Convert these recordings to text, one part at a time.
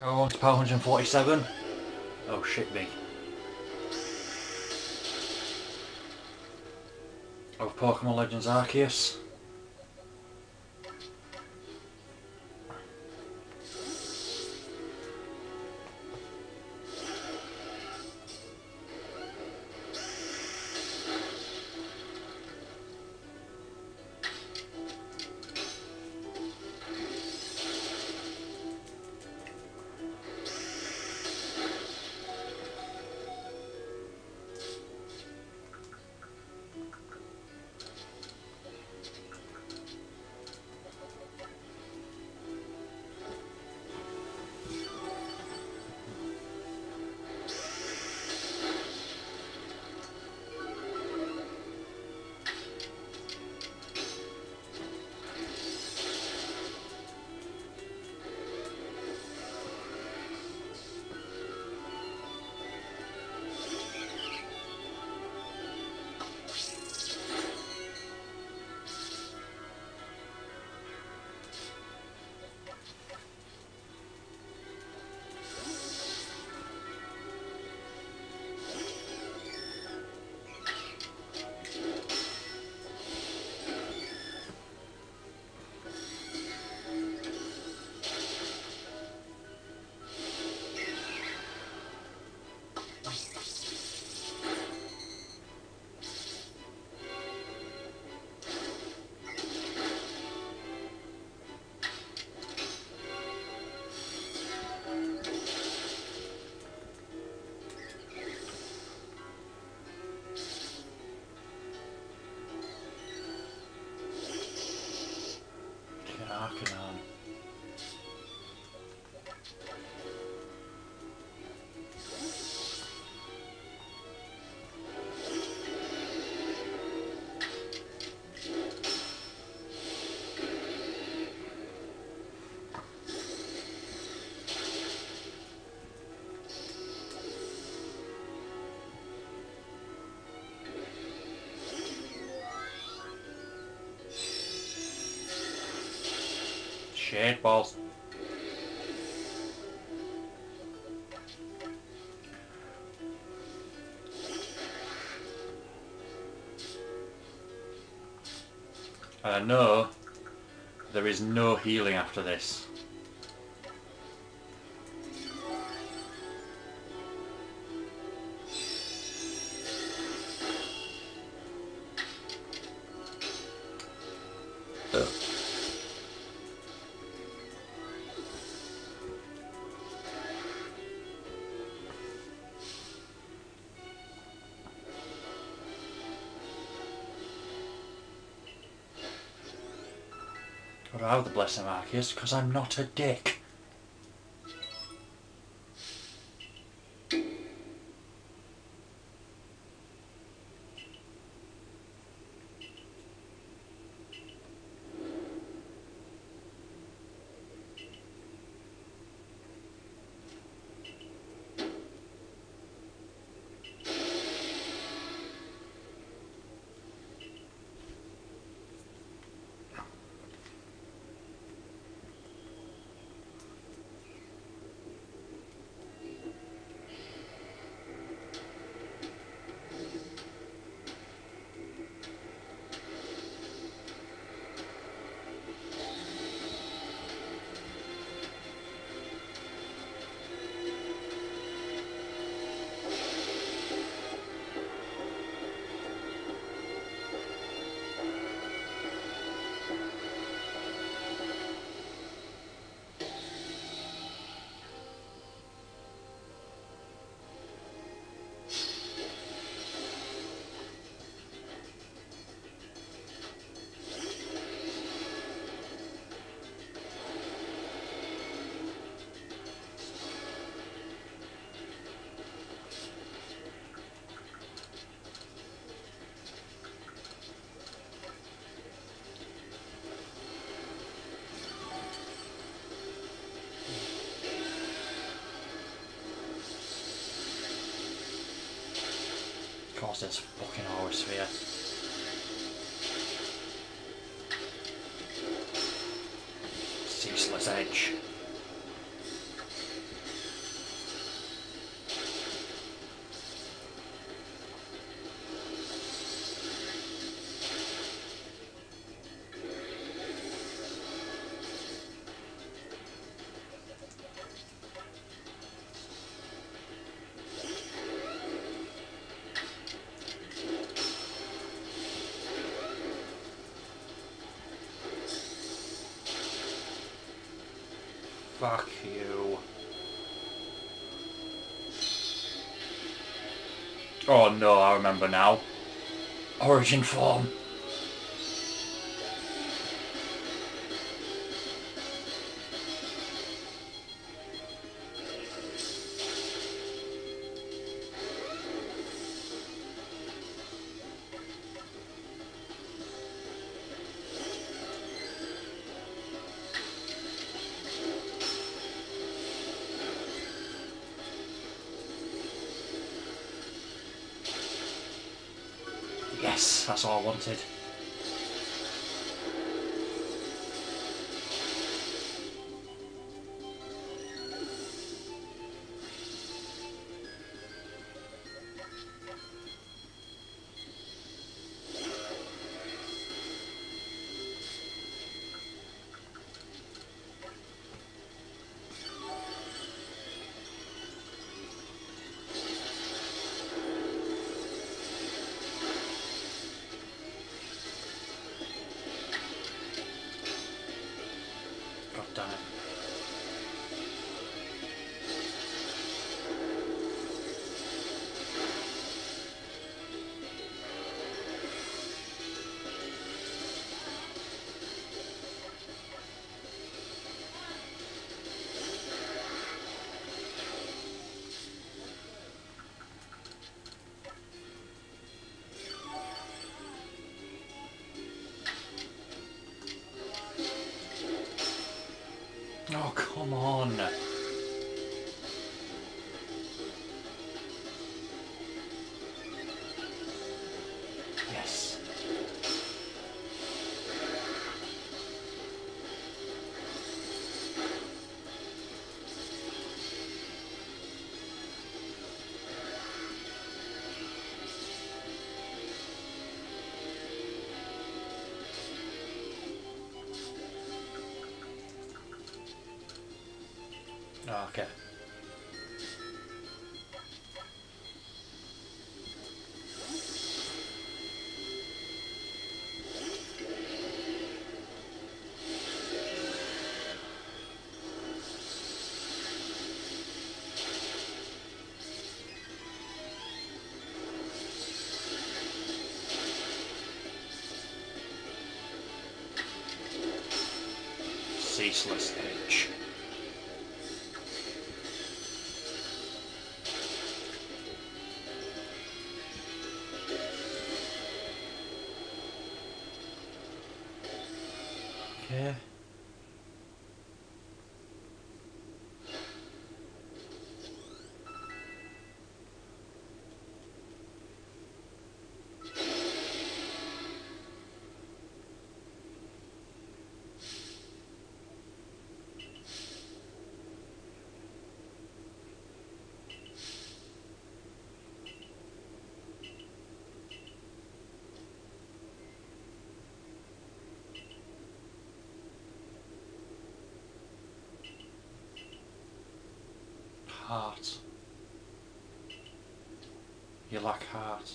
Oh, it's power 147. Oh shit me. Of Pokemon Legends Arceus. Shit balls. I know there is no healing after this. But I have the blessing Marcus because I'm not a dick. Course, there's fucking Aurasphere. Ceaseless Edge. Fuck you. Oh no, I remember now. Origin form. Yes, that's all I wanted. Oh, come on. Okay. Ceaseless edge. Heart. You lack heart.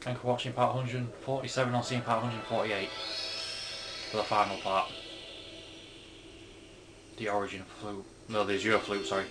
Thank you for watching part 147. I'll see you in part 148 for the final part. The origin of flute. No, the Azure flute, sorry.